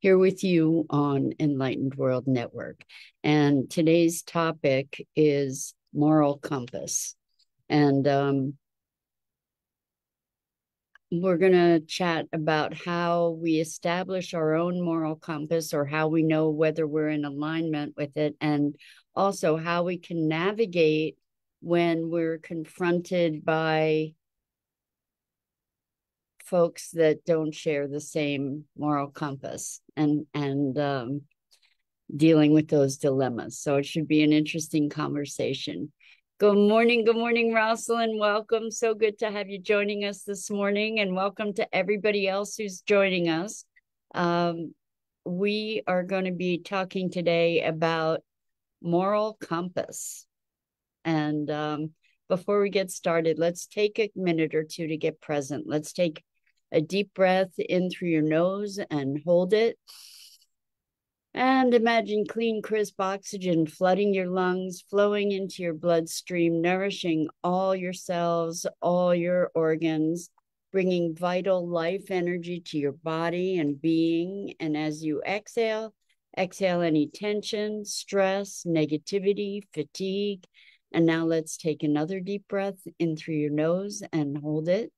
here with you on Enlightened World Network. And today's topic is moral compass. And um, we're going to chat about how we establish our own moral compass or how we know whether we're in alignment with it, and also how we can navigate when we're confronted by folks that don't share the same moral compass and and um, dealing with those dilemmas. So it should be an interesting conversation. Good morning, good morning, Rosalind. Welcome. So good to have you joining us this morning, and welcome to everybody else who's joining us. Um, we are going to be talking today about moral compass. And um, before we get started, let's take a minute or two to get present. Let's take a deep breath in through your nose and hold it. And imagine clean, crisp oxygen flooding your lungs, flowing into your bloodstream, nourishing all your cells, all your organs, bringing vital life energy to your body and being. And as you exhale, exhale any tension, stress, negativity, fatigue. And now let's take another deep breath in through your nose and hold it.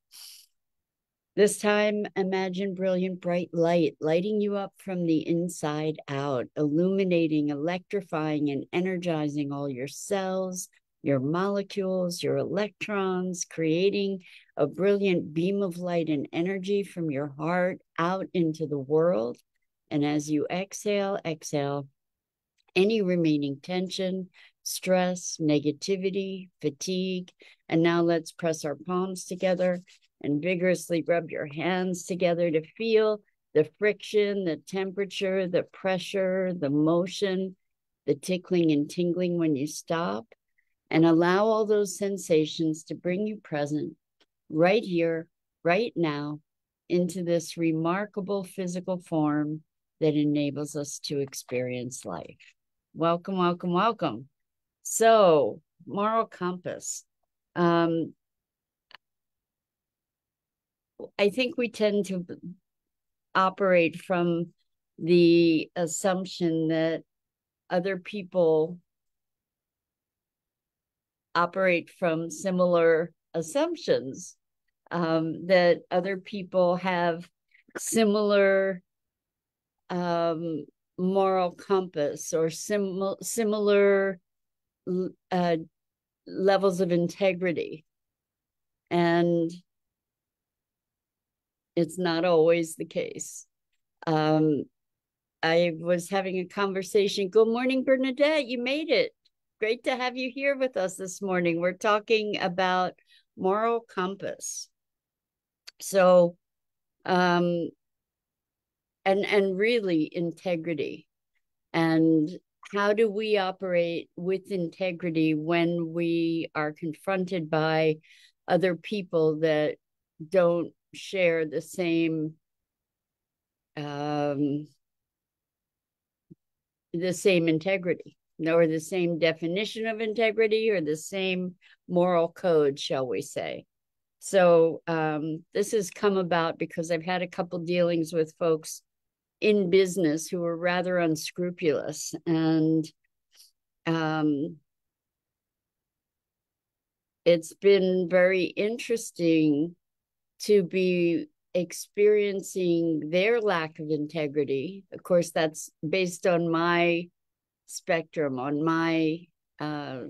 This time, imagine brilliant bright light lighting you up from the inside out, illuminating, electrifying, and energizing all your cells, your molecules, your electrons, creating a brilliant beam of light and energy from your heart out into the world. And as you exhale, exhale any remaining tension, stress, negativity, fatigue. And now let's press our palms together and vigorously rub your hands together to feel the friction, the temperature, the pressure, the motion, the tickling and tingling when you stop. And allow all those sensations to bring you present right here, right now, into this remarkable physical form that enables us to experience life. Welcome, welcome, welcome. So, moral compass. Um, I think we tend to operate from the assumption that other people operate from similar assumptions, um, that other people have similar um, moral compass or sim- similar uh, levels of integrity. And it's not always the case. Um, I was having a conversation. Good morning, Bernadette. You made it. Great to have you here with us this morning. We're talking about moral compass. So, um, and and really integrity, and how do we operate with integrity when we are confronted by other people that don't share the same um, the same integrity or the same definition of integrity or the same moral code shall we say. So um, this has come about because i've had a couple dealings with folks in business who are rather unscrupulous and um, it's been very interesting to be experiencing their lack of integrity. Of course, that's based on my spectrum, on my uh,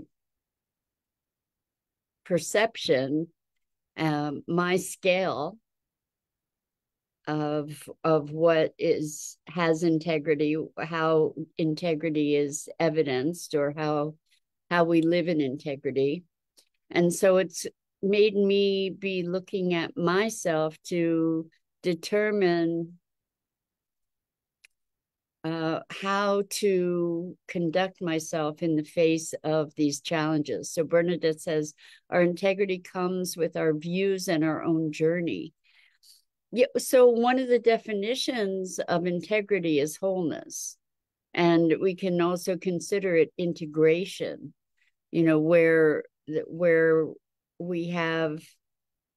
perception, um, my scale of of what is has integrity, how integrity is evidenced, or how how we live in integrity. And so it's made me be looking at myself to determine uh, how to conduct myself in the face of these challenges. So Bernadette says, our integrity comes with our views and our own journey. Yeah, so one of the definitions of integrity is wholeness. And we can also consider it integration, you know, where where we have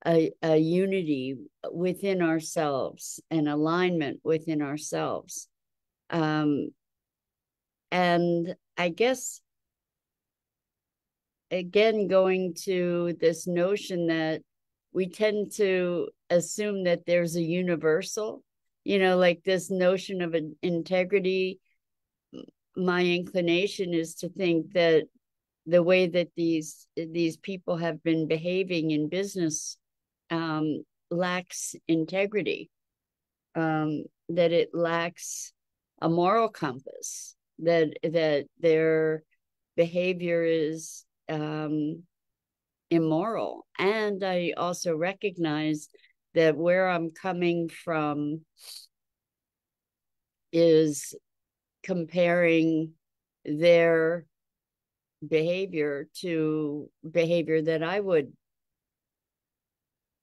a, a unity within ourselves, an alignment within ourselves. Um, and I guess, again, going to this notion that we tend to assume that there's a universal, you know, like this notion of an integrity. My inclination is to think that the way that these these people have been behaving in business um, lacks integrity, um, that it lacks a moral compass, that that their behavior is um, immoral. And I also recognize that where I'm coming from is comparing their behavior to behavior that I would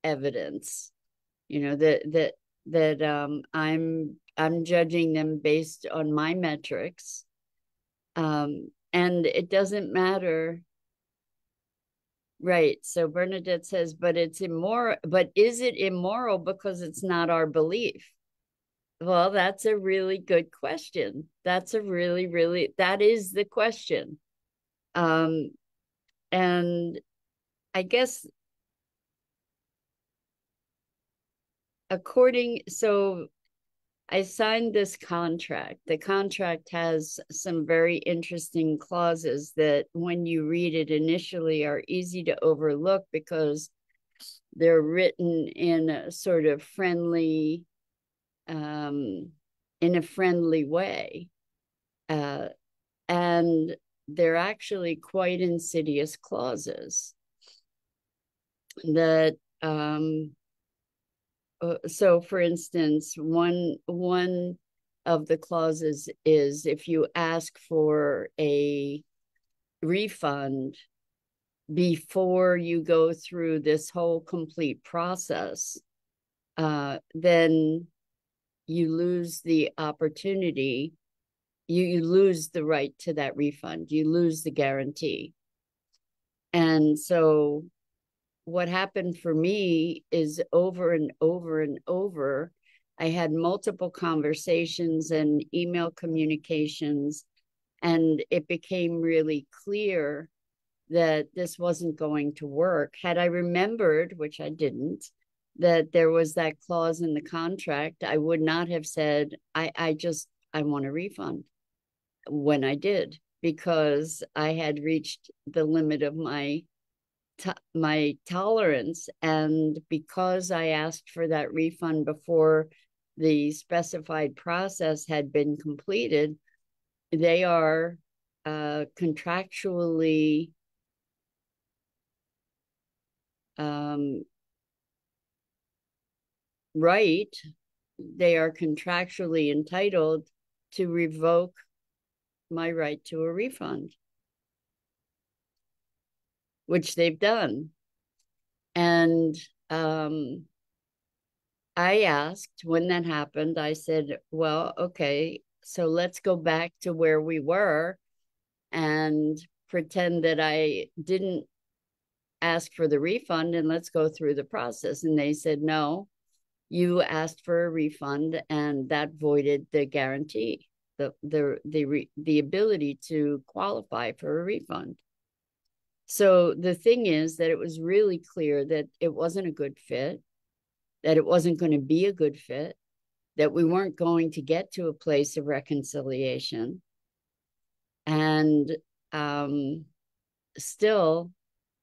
evidence you know that that that um i'm i'm judging them based on my metrics. Um and it doesn't matter. Right. So bernadette says but it's immoral but is it immoral because it's not our belief? Well that's a really good question. That's a really really that is the question um and i guess according so I signed this contract. The contract has some very interesting clauses that, when you read it initially, are easy to overlook because they're written in a sort of friendly, um, in a friendly way, uh, and they're actually quite insidious clauses that um, uh, so for instance one one of the clauses is if you ask for a refund before you go through this whole complete process uh, then you lose the opportunity you, you lose the right to that refund you lose the guarantee and so what happened for me is over and over and over. I had multiple conversations and email communications, and it became really clear that this wasn't going to work. Had I remembered, which I didn't, that there was that clause in the contract, I would not have said, I, I just, I want a refund when I did, because I had reached the limit of my my tolerance. And because i asked for that refund before the specified process had been completed they are uh, contractually um, right. They are contractually entitled to revoke my right to a refund which they've done. And um, I asked when that happened, I said, well, okay, so let's go back to where we were and pretend that I didn't ask for the refund and let's go through the process. And they said, no, you asked for a refund and that voided the guarantee, the, the, the, the ability to qualify for a refund. So the thing is that it was really clear that it wasn't a good fit, that it wasn't going to be a good fit, that we weren't going to get to a place of reconciliation. And um, still,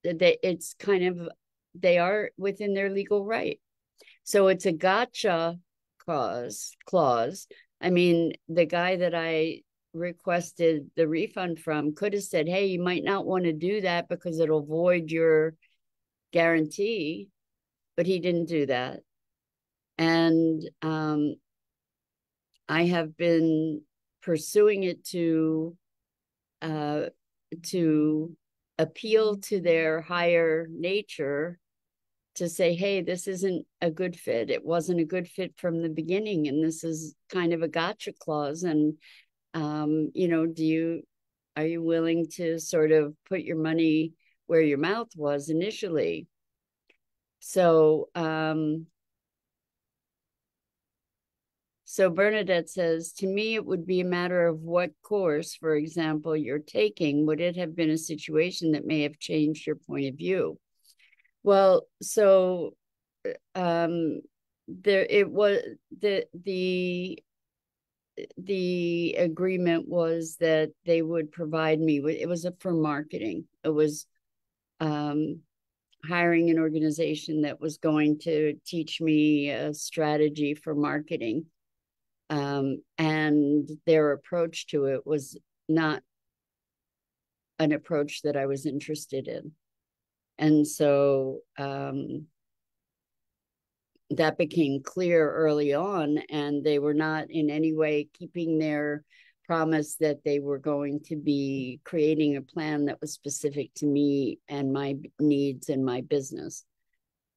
they, it's kind of, they are within their legal right. So it's a gotcha clause clause. I mean, the guy that I requested the refund from could have said, hey, you might not want to do that because it'll void your guarantee. But he didn't do that. And um, I have been pursuing it to uh, to appeal to their higher nature to say, hey, this isn't a good fit. It wasn't a good fit from the beginning. And this is kind of a gotcha clause. And um, you know, do you are you willing to sort of put your money where your mouth was initially? So, um, so Bernadette says, to me, it would be a matter of what course, for example, you're taking. Would it have been a situation that may have changed your point of view? Well, so um, there it was the the the agreement was that they would provide me with it was for marketing. It was um, hiring an organization that was going to teach me a strategy for marketing. Um, and their approach to it was not an approach that i was interested in and so um, that became clear early on, and they were not in any way keeping their promise that they were going to be creating a plan that was specific to me and my needs and my business.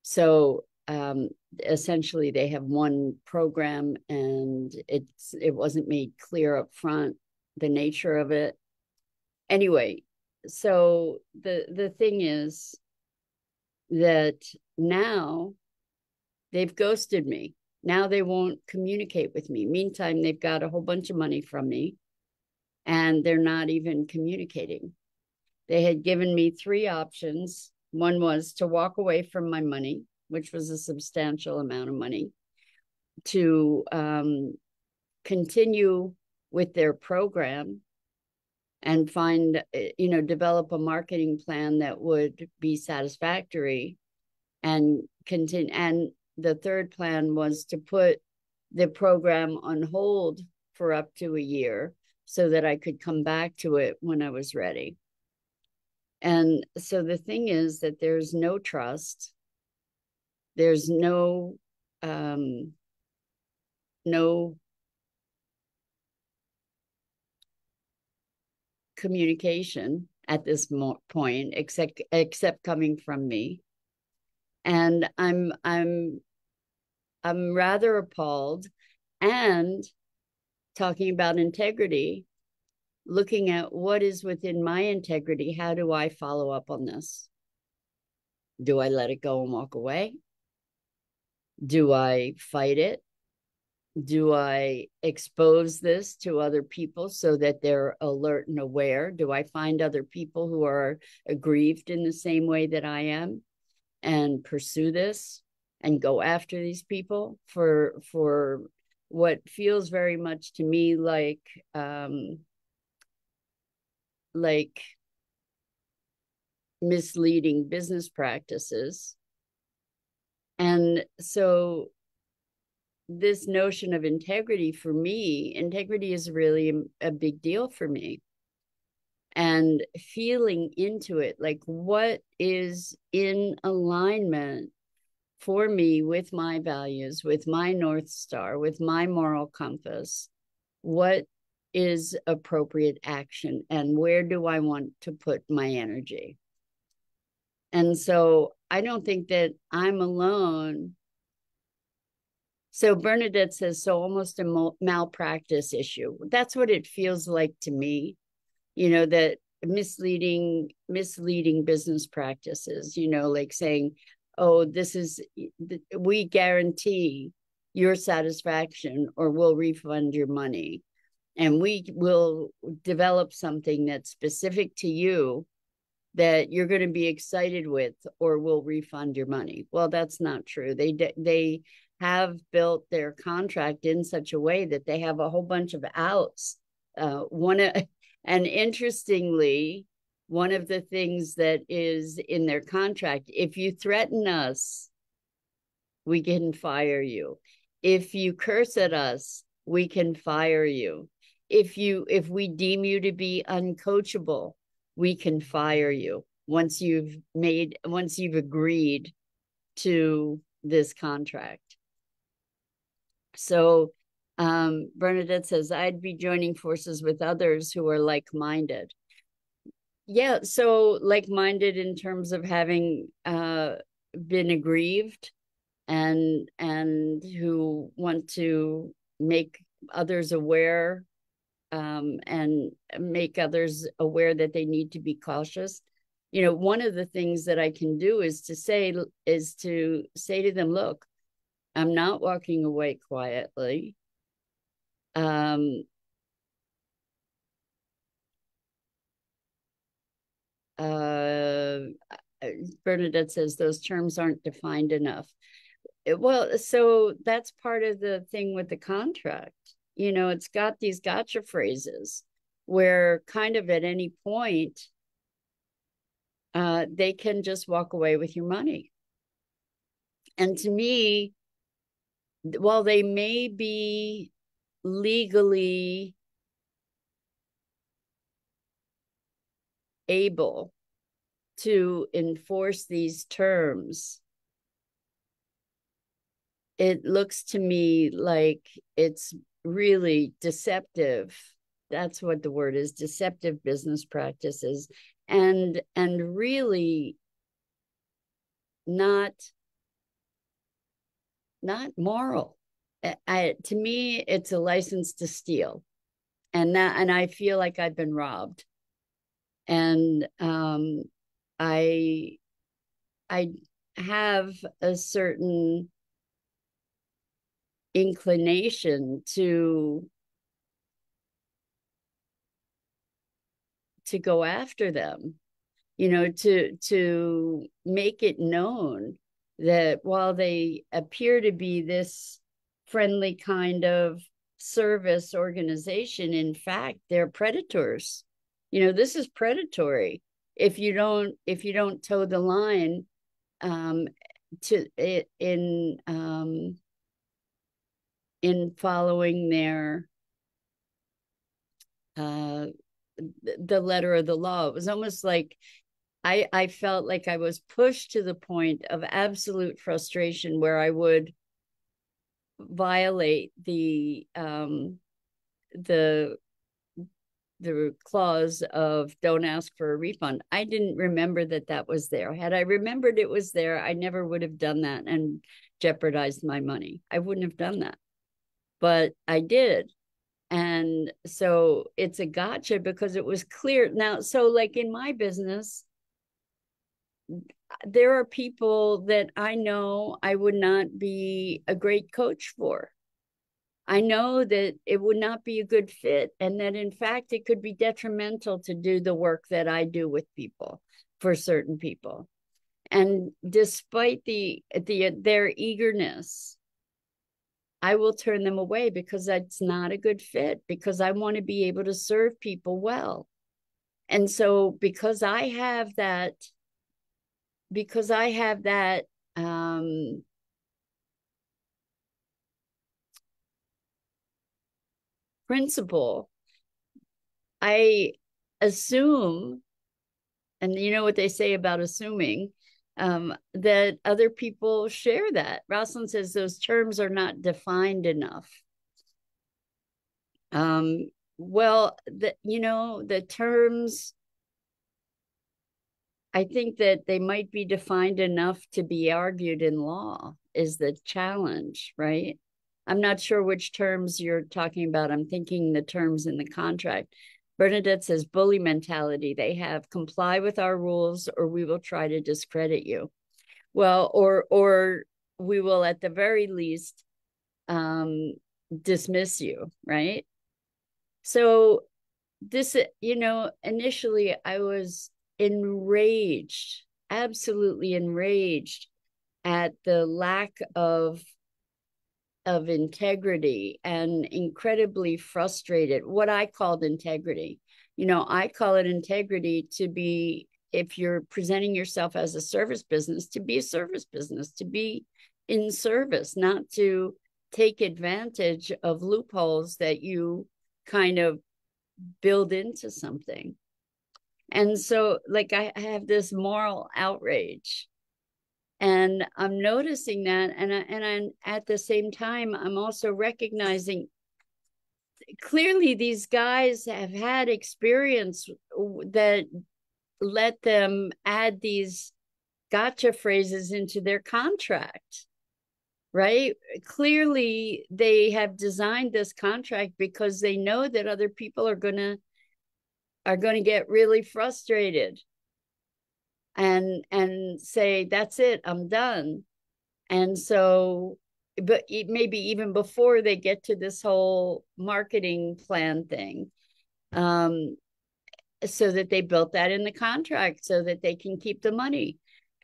So um, essentially, they have one program, and it's it wasn't made clear up front the nature of it. Anyway, so the the thing is that now They've ghosted me. Now they won't communicate with me. Meantime, they've got a whole bunch of money from me and they're not even communicating. They had given me three options. One was to walk away from my money, which was a substantial amount of money, to um, continue with their program and find, you know, develop a marketing plan that would be satisfactory and continue and the third plan was to put the program on hold for up to a year so that I could come back to it when I was ready. And so the thing is that there's no trust, there's no um, no communication at this point except except coming from me. And i'm i'm i'm rather appalled and talking about integrity looking at what is within my integrity how do i follow up on this? Do i let it go and walk away? Do i fight it do i expose this to other people so that they're alert and aware? Do i find other people who are aggrieved in the same way that i am and pursue this and go after these people for for what feels very much to me like um like misleading business practices? And so this notion of integrity for me integrity is really a, big deal for me. And feeling into it like what is in alignment for me with my values with my north star with my moral compass what is appropriate action and where do i want to put my energy? And so i don't think that i'm alone so bernadette says so almost a malpractice issue. That's what it feels like to me you know that misleading misleading business practices you know like saying oh this is we guarantee your satisfaction or we'll refund your money. And we will develop something that's specific to you that you're going to be excited with or we'll refund your money. Well that's not true. They they have built their contract in such a way that they have a whole bunch of outs uh, one and interestingly, one of the things that is in their contract if you threaten us, we can fire you. If you curse at us, we can fire you. If you if we deem you to be uncoachable, we can fire you once you've made once you've agreed to this contract. So um, Bernadette says, I'd be joining forces with others who are like minded. Yeah, so like minded in terms of having uh, been aggrieved and and who want to make others aware um, and make others aware that they need to be cautious. you know one of the things that i can do is to say is to say to them look i'm not walking away quietly. Um uh bernadette says those terms aren't defined enough. Well so that's part of the thing with the contract. You know it's got these gotcha phrases where kind of at any point uh, they can just walk away with your money. And to me while they may be legally able to enforce these terms. It looks to me like it's really deceptive. That's what the word is deceptive business practices. And and really not not moral. I, to me it's a license to steal. And that and i feel like i've been robbed. And um i i have a certain inclination to to go after them you know to to make it known that while they appear to be this friendly kind of service organization in fact they're predators you know this is predatory if you don't if you don't toe the line um to it in um in following their uh, the letter of the law. It was almost like I I felt like I was pushed to the point of absolute frustration where I would violate the um, the the clause of don't ask for a refund. I didn't remember that that was there. Had I remembered it was there, I never would have done that and jeopardized my money. I wouldn't have done that but I did. And so it's a gotcha because it was clear. Now, so like in my business, there are people that I know I would not be a great coach for. I know that it would not be a good fit and that in fact it could be detrimental to do the work that I do with people for certain people. And despite the the their eagerness I will turn them away because that's not a good fit because I want to be able to serve people well. And so because I have that because I have that um principle I assume and you know what they say about assuming um, that other people share that. Rosalind says those terms are not defined enough. Um, well, the, you know, the terms, I think that they might be defined enough to be argued in law, is the challenge, right? I'm not sure which terms you're talking about. I'm thinking the terms in the contract. Bernadette says bully mentality. They have comply with our rules or we will try to discredit you. Well, or or we will at the very least um dismiss you, right? So this you know, initially I was enraged, absolutely enraged at the lack of of integrity and incredibly frustrated what i called integrity. You know i call it integrity to be if you're presenting yourself as a service business to be a service business to be in service not to take advantage of loopholes that you kind of build into something and so like i have this moral outrage. And i'm noticing that and I, and I'm, at the same time i'm also recognizing clearly these guys have had experience that let them add these gotcha phrases into their contract right? Clearly they have designed this contract because they know that other people are going to are going to get really frustrated and and say that's it i'm done. And so but maybe even before they get to this whole marketing plan thing um so that they built that in the contract so that they can keep the money.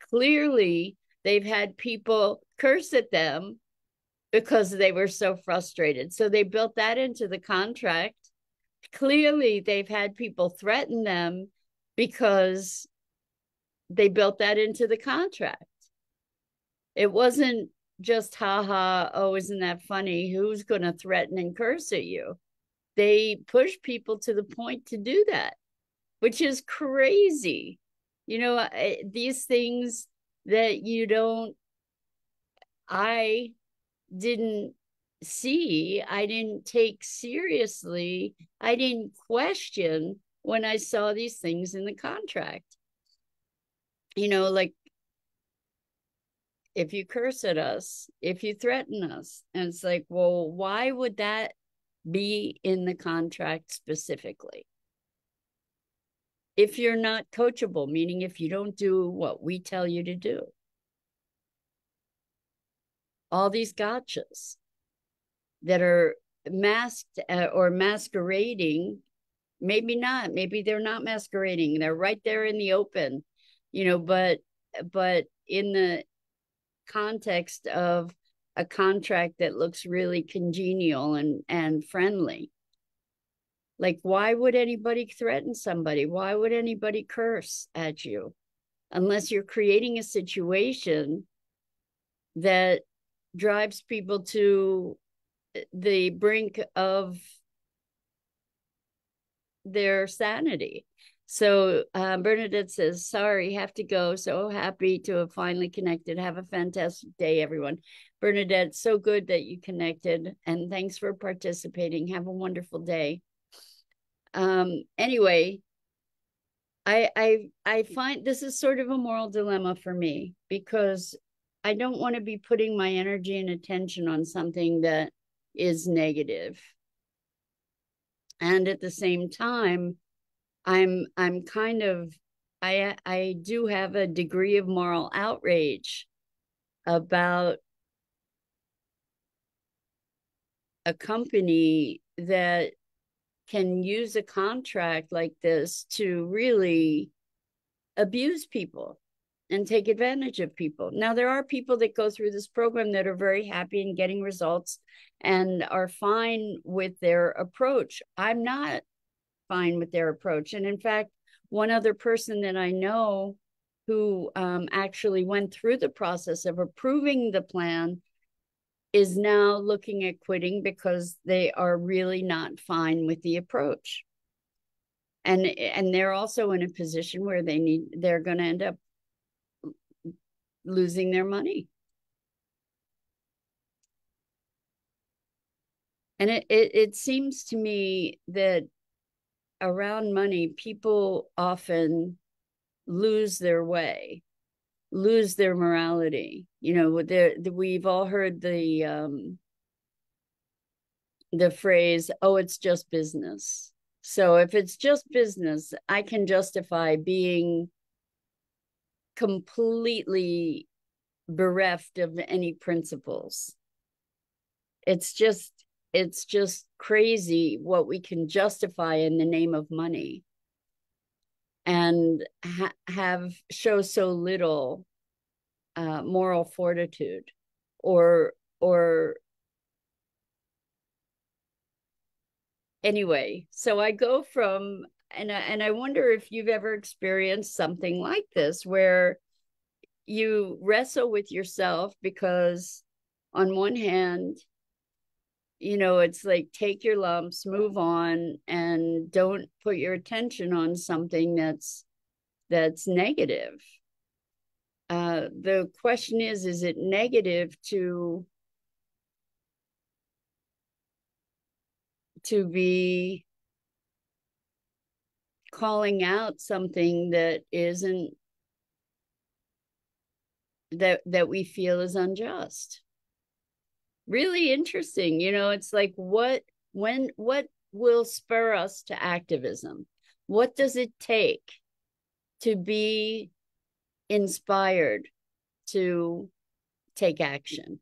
Clearly they've had people curse at them because they were so frustrated. So they built that into the contract clearly they've had people threaten them because they built that into the contract. It wasn't just haha, oh, isn't that funny? Who's going to threaten and curse at you? They push people to the point to do that, which is crazy. You know, these things that you don't, I didn't see, I didn't take seriously, I didn't question when I saw these things in the contract. You know, like if you curse at us, if you threaten us, and it's like, well, why would that be in the contract specifically? If you're not coachable, meaning if you don't do what we tell you to do, all these gotchas that are masked uh, or masquerading, maybe not, maybe they're not masquerading, they're right there in the open you know but but in the context of a contract that looks really congenial and and friendly. Like why would anybody threaten somebody? Why would anybody curse at you? Unless you're creating a situation that drives people to the brink of their sanity so uh, Bernadette says, sorry, have to go. So happy to have finally connected. Have a fantastic day, everyone. Bernadette, so good that you connected. And thanks for participating. Have a wonderful day. Um, anyway, I I I find this is sort of a moral dilemma for me because I don't want to be putting my energy and attention on something that is negative. And at the same time, I'm I'm kind of I I do have a degree of moral outrage about a company that can use a contract like this to really abuse people and take advantage of people. Now, there are people that go through this program that are very happy and getting results and are fine with their approach. I'm not fine with their approach. And in fact, one other person that I know who um, actually went through the process of approving the plan is now looking at quitting because they are really not fine with the approach and and they're also in a position where they need they're going to end up losing their money and it, it it seems to me that around money, people often lose their way, lose their morality. You know, there we've all heard the um, the phrase, "Oh, it's just business." So if it's just business, I can justify being completely bereft of any principles. It's just it's just crazy what we can justify in the name of money and ha- have show so little uh, moral fortitude or or anyway so i go from and I, and I wonder if you've ever experienced something like this where you wrestle with yourself because on one hand you know, it's like take your lumps, move on, and don't put your attention on something that's that's negative. Uh, the question is, is it negative to to be calling out something that isn't that that we feel is unjust really interesting. You know, it's like what when what will spur us to activism? What does it take to be inspired to take action.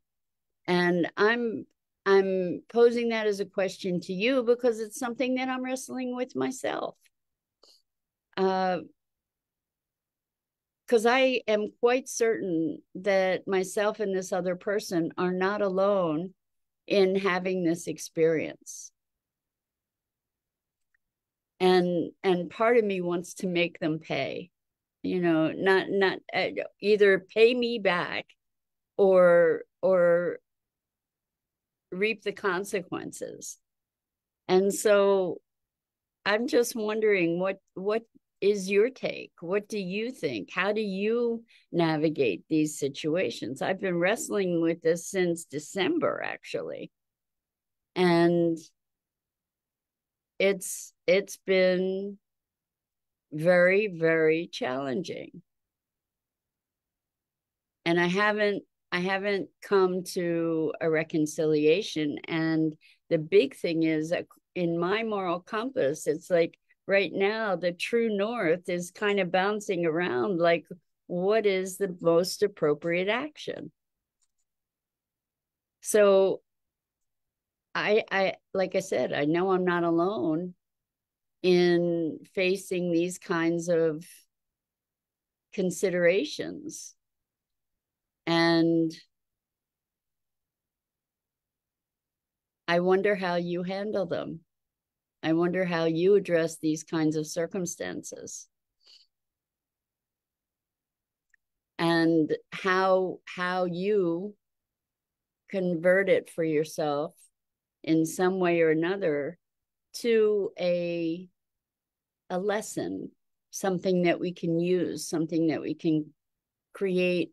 And I'm I'm posing that as a question to you because it's something that I'm wrestling with myself. Uh, because I am quite certain that myself and this other person are not alone in having this experience. And and part of me wants to make them pay. You know, not not uh, either pay me back or or reap the consequences. And so I'm just wondering what what is your take? What do you think? How do you navigate these situations? I've been wrestling with this since December, actually. And it's it's been very very challenging and i haven't i haven't come to a reconciliation and the big thing is that in my moral compass it's like right now the true north is kind of bouncing around like what is the most appropriate action? So i i like i said i know i'm not alone in facing these kinds of considerations. And i wonder how you handle them I wonder how you address these kinds of circumstances. And how how you convert it for yourself in some way or another to a a lesson, something that we can use, something that we can create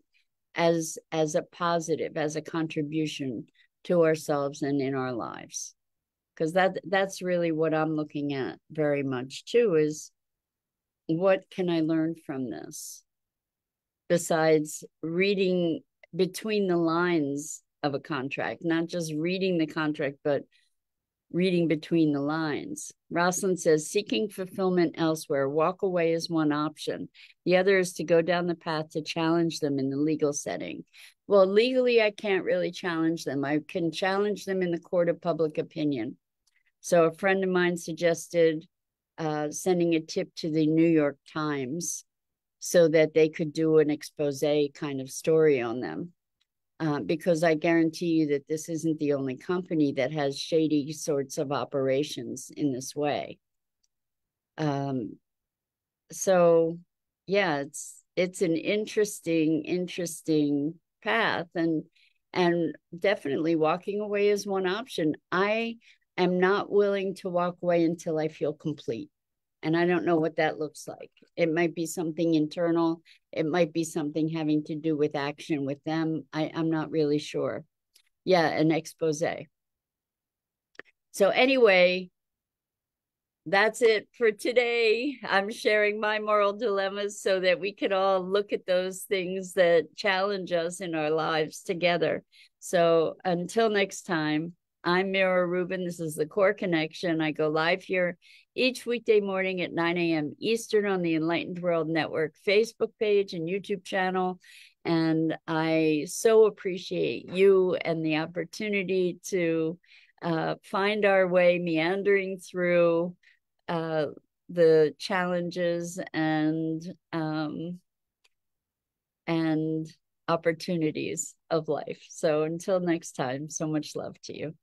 as as a positive, as a contribution to ourselves and in our lives because that that's really what I'm looking at very much too is what can I learn from this besides reading between the lines of a contract, not just reading the contract, but reading between the lines. Rosalind says seeking fulfillment elsewhere, walk away is one option. The other is to go down the path to challenge them in the legal setting. Well, legally, I can't really challenge them. I can challenge them in the court of public opinion. So a friend of mine suggested uh, sending a tip to the New York Times so that they could do an expose kind of story on them. Uh, because I guarantee you that this isn't the only company that has shady sorts of operations in this way. Um, so yeah, it's it's an interesting, interesting path, and and definitely walking away is one option. I am not willing to walk away until I feel complete. And I don't know what that looks like. It might be something internal, it might be something having to do with action with them. I, I'm not really sure. Yeah, an expose. So, anyway, that's it for today. I'm sharing my moral dilemmas so that we can all look at those things that challenge us in our lives together. So, until next time. I'm Mira Rubin. This is the Core Connection. I go live here each weekday morning at 9 a.m. Eastern on the Enlightened World Network Facebook page and YouTube channel. And I so appreciate you and the opportunity to uh, find our way meandering through uh, the challenges and um, and opportunities of life. So until next time, so much love to you.